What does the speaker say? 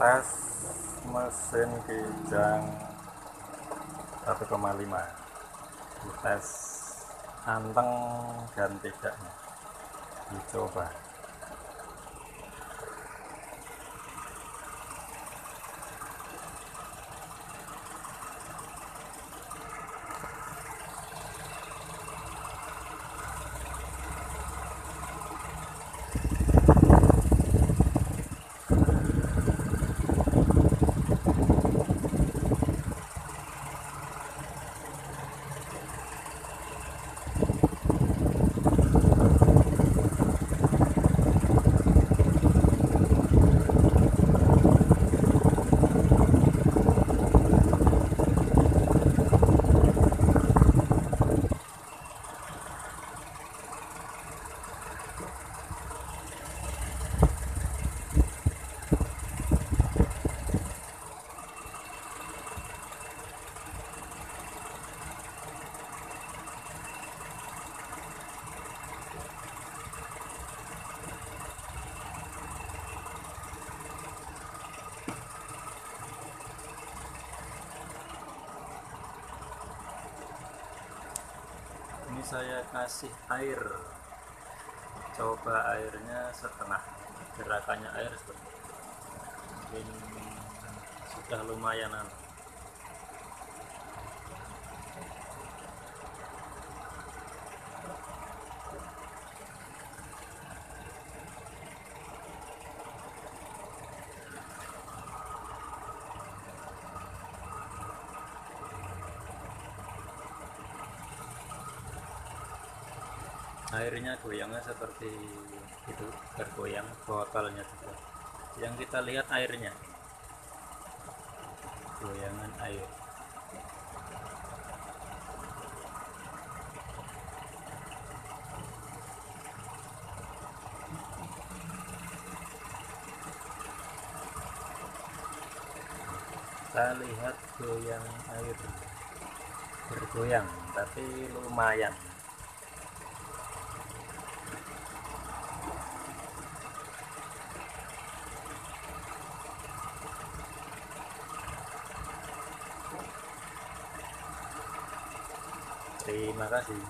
tes mesin kijang 1,5 tes anteng dan tidaknya. Dicoba ini saya kasih air. Coba airnya setengah. Gerakannya air seperti ini. sudah lumayan airnya goyangnya seperti itu bergoyang botolnya juga. Yang kita lihat airnya. Goyangan air. Kita lihat goyang air. Bergoyang tapi lumayan Terima kasih.